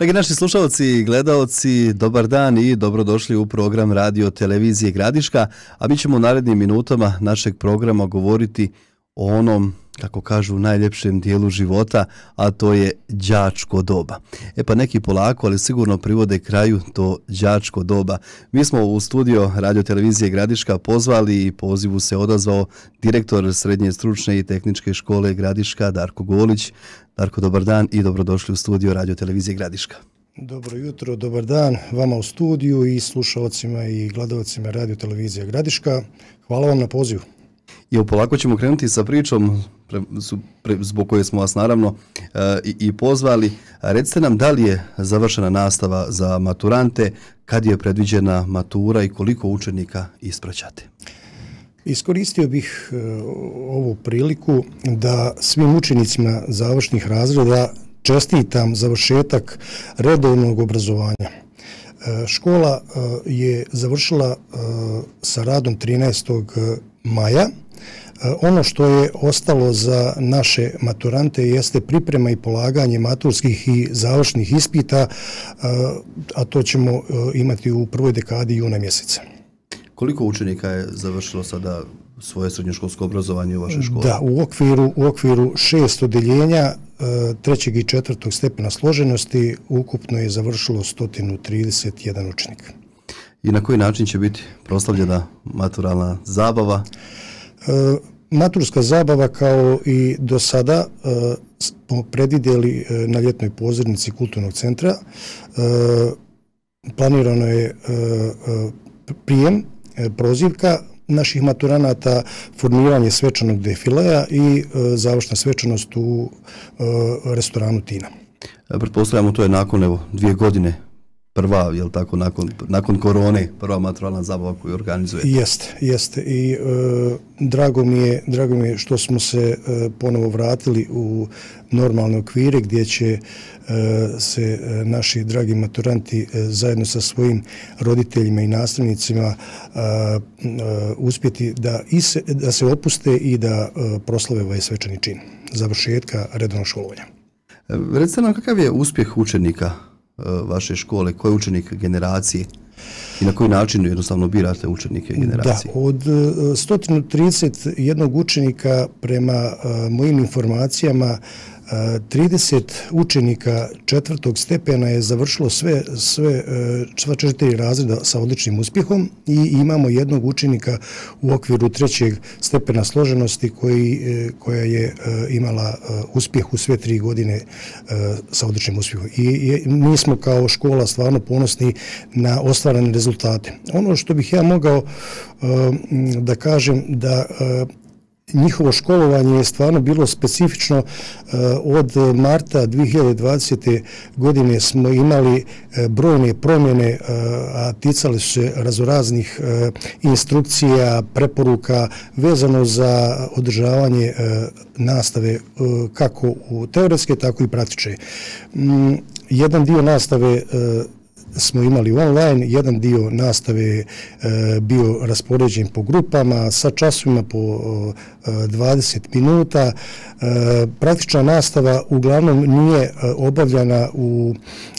Dragi naši slušalci i gledalci, dobar dan i dobrodošli u program Radio Televizije Gradiška, a mi ćemo u narednim minutama našeg programa govoriti o onom, kako kažu, najljepšem dijelu života, a to je đačko doba. E pa neki polako, ali sigurno privode kraju to đačko doba. Mi smo u studio Radio Televizije Gradiška pozvali i pozivu se odazvao direktor Srednje stručne i tehničke škole Gradiška, Darko Golić. Darko, dobar dan i dobrodošli u studio Radio Televizije Gradiška. Dobro jutro, dobar dan vama u studiju i slušalcima i gledalcima Radio Televizije Gradiška. Hvala vam na pozivu. I polako ćemo krenuti sa pričom pre, su, pre, zbog koje smo vas naravno e, i, i pozvali. Recite nam da li je završena nastava za maturante, kad je predviđena matura i koliko učenika ispraćate? Iskoristio bih e, ovu priliku da svim učenicima završnih razreda čestitam završetak redovnog obrazovanja. E, škola e, je završila e, sa radom 13. maja. E, ono što je ostalo za naše maturante jeste priprema i polaganje maturskih i završnih ispita, e, a to ćemo e, imati u prvoj dekadi juna mjeseca. Koliko učenika je završilo sada svoje srednjoškolsko obrazovanje u vašoj školi? Da, u okviru, u okviru šest odeljenja trećeg i četvrtog stepena složenosti ukupno je završilo 131 učenik. I na koji način će biti proslavljena maturalna zabava? E, maturska zabava kao i do sada e, smo predvidjeli e, na ljetnoj pozornici kulturnog centra. E, planirano je prijem prozivka naših maturanata, formiranje svečanog defileja i završna svečanost u restoranu Tina. Pretpostavljamo to je nakon evo, dvije godine prva, je li tako, nakon, nakon korone, prva maturalna zabava koju organizuje? Jeste, jeste. I e, drago, mi je, drago mi je što smo se e, ponovo vratili u normalne okvire gdje će e, se e, naši dragi maturanti e, zajedno sa svojim roditeljima i nastavnicima e, e, uspjeti da, ise, da se opuste i da e, proslave ovaj svečani čin završetka redovnog školovanja. Recite nam kakav je uspjeh učenika Eh, vaše škole, koji učenik generacije i na koji način jednostavno birate učenike generacije? Da, od eh, 131 učenika prema eh, mojim informacijama 30 učenika četvrtog stepena je završilo sve, sve, e, sva četiri razreda sa odličnim uspjehom i imamo jednog učenika u okviru trećeg stepena složenosti koji, e, koja je e, imala uspjeh u sve tri godine sa odličnim uspjehom. I mi smo kao škola stvarno ponosni na ostvarane rezultate. Ono što bih ja mogao da kažem da njihovo školovanje je stvarno bilo specifično. E, od marta 2020. godine smo imali e, brojne promjene, e, a ticali su se razoraznih instrukcija, preporuka vezano za održavanje nastave kako u teoretske, tako i praktiče. Mm, jedan dio nastave smo imali online, jedan dio nastave e, bio raspoređen po grupama sa časovima po e, 20 minuta. E, praktična nastava uglavnom nije e, obavljana u,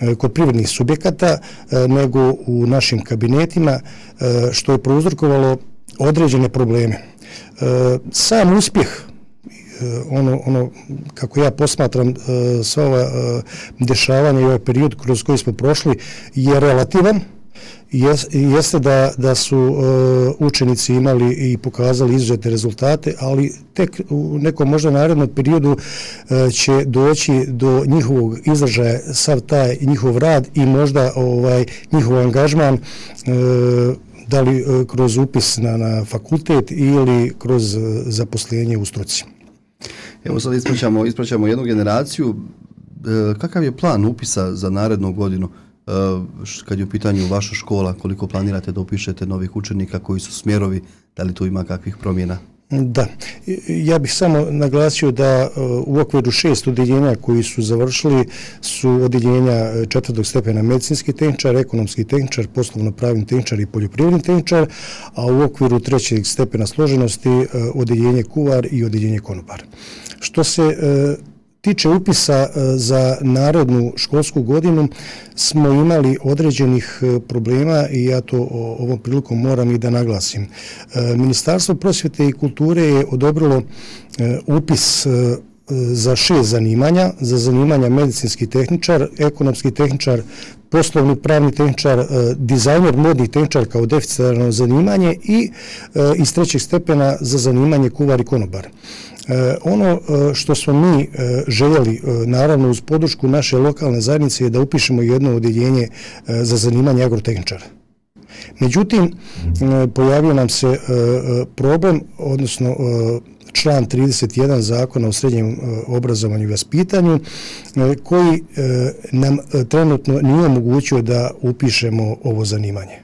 e, kod privrednih subjekata, e, nego u našim kabinetima, što je prouzrokovalo određene probleme. Sam uspjeh Eh, ono, ono kako ja posmatram eh, sva ova eh, dešavanja i ovaj period kroz koji smo prošli je relativan jes, jeste da, da su uh, učenici imali i pokazali izuzetne rezultate, ali tek u nekom možda narednom periodu uh, će doći do njihovog izražaja sav taj njihov rad i možda ovaj njihov angažman uh, da li kroz upis na, na fakultet ili kroz zaposlenje u struci. Evo sad ispraćamo, ispraćamo jednu generaciju. E, kakav je plan upisa za narednu godinu? E, kad je u pitanju vaša škola, koliko planirate da upišete novih učenika, koji su smjerovi, da li tu ima kakvih promjena? Da, ja bih samo naglasio da e, u okviru šest odjeljenja koji su završili su odjeljenja e, četvrtog stepena medicinski tehničar, ekonomski tehničar, poslovno pravni tehničar i poljoprivredni tehničar, a u okviru trećeg stepena složenosti e, odjeljenje kuvar i odjeljenje konobar. Što se tiče upisa e, za narodnu školsku godinu, smo imali određenih e, problema i ja to ovom prilikom moram i da naglasim. E, Ministarstvo prosvjete i kulture je odobrilo upis za šest zanimanja, za zanimanja medicinski tehničar, ekonomski tehničar, poslovni pravni tehničar, dizajner, modni tehničar kao deficitarno zanimanje i iz trećeg stepena za zanimanje kuvar i konobar. E, ono e, što smo mi e, željeli, e, naravno uz podušku naše lokalne zajednice, je da upišemo jedno odjeljenje za zanimanje agrotehničara. Međutim, pojavio nam se problem, odnosno član 31 zakona o srednjem obrazovanju i vaspitanju koji nam trenutno nije omogućio da upišemo ovo zanimanje.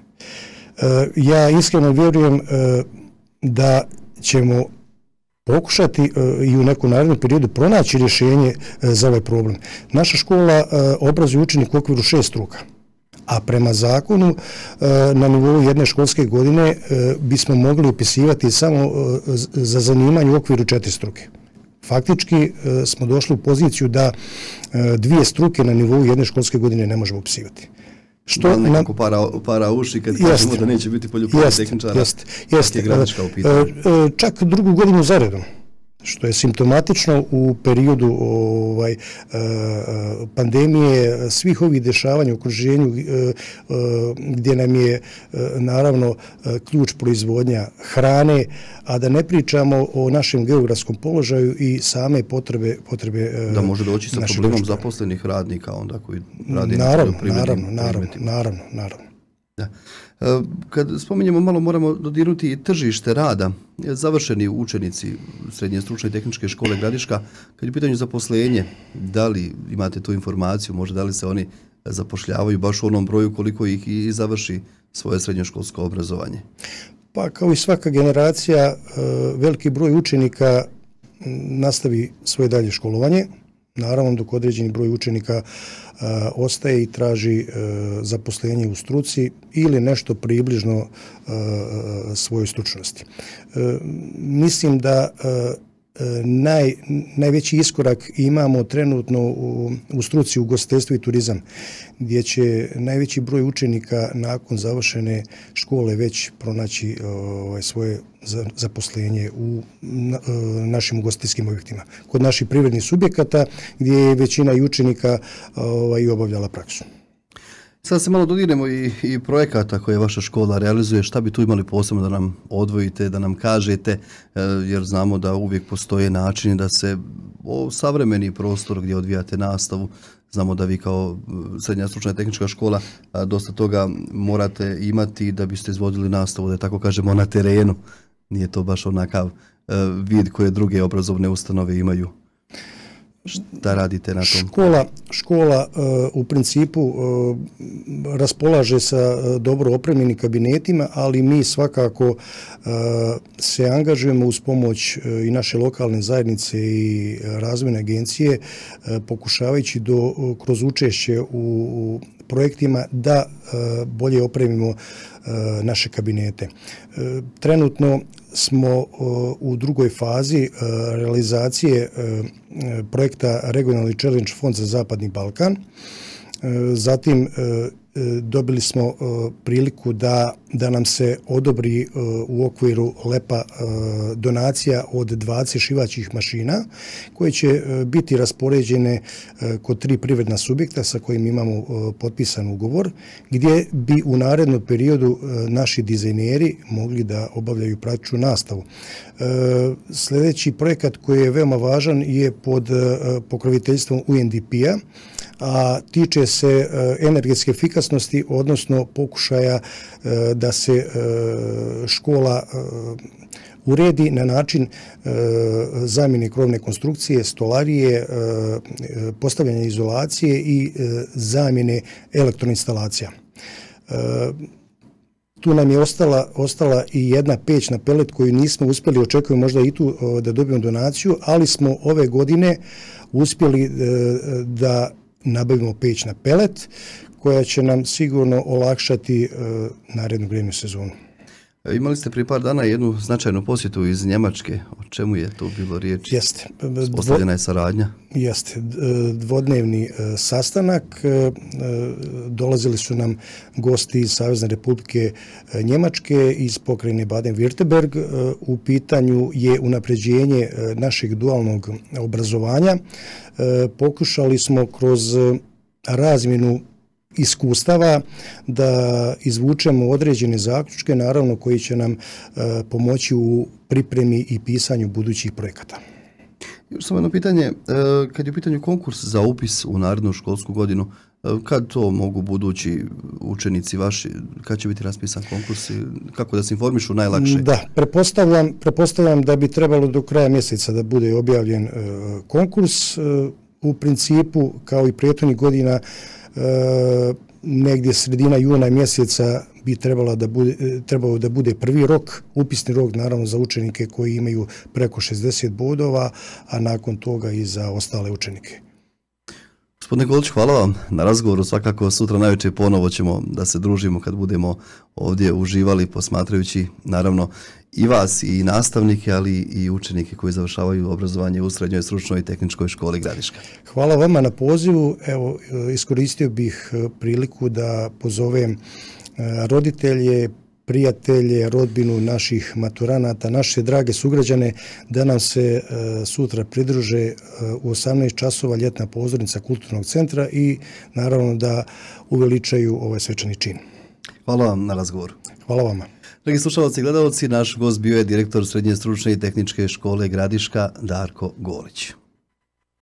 Ja iskreno vjerujem da ćemo pokušati e, i u nekom narednom periodu pronaći rješenje e, za ovaj problem. Naša škola e, obrazuje učenik u okviru šest struka a prema zakonu na nivou jedne školske godine bismo mogli upisivati samo za zanimanje u okviru četiri struke. Faktički smo došli u poziciju da dvije struke na nivou jedne školske godine ne možemo upisivati. Što da nekako para, para uši kad jest, kažemo da neće biti poljoprivredni tehničara, jest, jest, je gradiška u pitanju? Čak drugu godinu zaredom što je simptomatično u periodu ovaj, e, e, pandemije svih ovih dešavanja u okruženju e, gdje nam je naravno ključ proizvodnja hrane, a da ne pričamo o našem geografskom položaju i same potrebe potrebe da može doći sa problemom zaposlenih radnika onda koji radi naravno, naravno, naravno, naravno, naravno. Da. E, kad spominjemo malo, moramo dodirnuti i tržište rada. E, završeni učenici Srednje stručne i tehničke škole Gradiška, kad je pitanje zaposlenje, da li imate tu informaciju, možda da li se oni zapošljavaju baš u onom broju koliko ih i završi svoje srednjoškolsko obrazovanje? Pa kao i svaka generacija, e, veliki broj učenika nastavi svoje dalje školovanje. Naravno, dok određeni broj učenika Eh, ostaje i traži eh, zaposlenje u struci ili nešto približno eh, svojoj stručnosti. Mislim da E, naj, najveći iskorak imamo trenutno u, u struci u gostestvu i turizam, gdje će najveći broj učenika nakon završene škole već pronaći ovaj, svoje zaposlenje u na, e, našim ugostiteljskim objektima. Kod naših privrednih subjekata gdje je većina učenika ovaj, obavljala praksu. Sad se malo dodirnemo i, i projekata koje vaša škola realizuje. Šta bi tu imali posebno da nam odvojite, da nam kažete, e, jer znamo da uvijek postoje načini da se o savremeni prostor gdje odvijate nastavu, znamo da vi kao srednja stručna tehnička škola e, dosta toga morate imati da biste izvodili nastavu, da je tako kažemo, na terenu. Nije to baš onakav e, vid koje druge obrazovne ustanove imaju šta radite na tom? Škola, škola uh, u principu uh, raspolaže sa uh, dobro opremljenim kabinetima, ali mi svakako uh, se angažujemo uz pomoć uh, i naše lokalne zajednice i razvojne agencije uh, pokušavajući do, uh, kroz učešće u, u projektima da uh, bolje opremimo uh, naše kabinete. Uh, trenutno smo e, u drugoj fazi e, realizacije e, projekta Regionalni Challenge Fond za Zapadni Balkan. Zatim e, e, dobili smo e, priliku da, da nam se odobri u okviru lepa donacija od 20 šivaćih mašina koje će biti raspoređene kod tri privredna subjekta sa kojim imamo potpisan ugovor gdje bi u narednom periodu naši dizajneri mogli da obavljaju praktičnu nastavu. Sljedeći projekat koji je veoma važan je pod pokroviteljstvom UNDP-a a tiče se e, energetske efikasnosti, odnosno pokušaja e, da se e, škola uredi na način zamjene krovne konstrukcije, stolarije, postavljanja izolacije i zamjene elektroinstalacija. Tu nam je ostala, ostala i jedna peć na pelet koju nismo uspjeli, očekujem možda i tu da dobijemo donaciju, ali smo ove godine uspjeli da nabavimo peć na pelet koja će nam sigurno olakšati e, narednu grijenu sezonu. E, imali ste prije par dana jednu značajnu posjetu iz Njemačke. O čemu je to bilo riječ? Jeste. Postavljena je saradnja? Jeste. Dvodnevni e, sastanak. E, dolazili su nam gosti iz Savezne republike Njemačke iz pokrajine Baden-Württemberg. U pitanju je unapređenje našeg dualnog obrazovanja. Pokušali smo kroz razmjenu iskustava da izvučemo određene zaključke, naravno koji će nam e, pomoći u pripremi i pisanju budućih projekata. Još samo jedno pitanje, e, kad je u pitanju konkurs za upis u narednu školsku godinu, e, kad to mogu budući učenici vaši, kad će biti raspisan konkurs i kako da se informišu najlakše? Da, prepostavljam, prepostavljam da bi trebalo do kraja mjeseca da bude objavljen konkurs. U principu, kao i prijetojnih godina, e, E, negdje sredina juna mjeseca bi trebala da bude, e, trebao da bude prvi rok, upisni rok naravno za učenike koji imaju preko 60 bodova, a nakon toga i za ostale učenike. Gospodine Golić, hvala vam na razgovoru. Svakako sutra najveće ponovo ćemo da se družimo kad budemo ovdje uživali posmatrajući naravno i vas i nastavnike, ali i učenike koji završavaju obrazovanje u srednjoj stručnoj i tehničkoj školi Gradiška. Hvala vama na pozivu. Evo, e, iskoristio bih e, priliku da pozovem e, roditelje, prijatelje, rodbinu naših maturanata, naše drage sugrađane, da nam se e, sutra pridruže u 18 časova ljetna pozornica kulturnog centra i naravno da uveličaju ovaj svečani čin. Hvala vam na razgovoru. Hvala vama. Dragi slušalci i gledalci, naš gost bio je direktor Srednje stručne i tehničke škole Gradiška Darko Golić.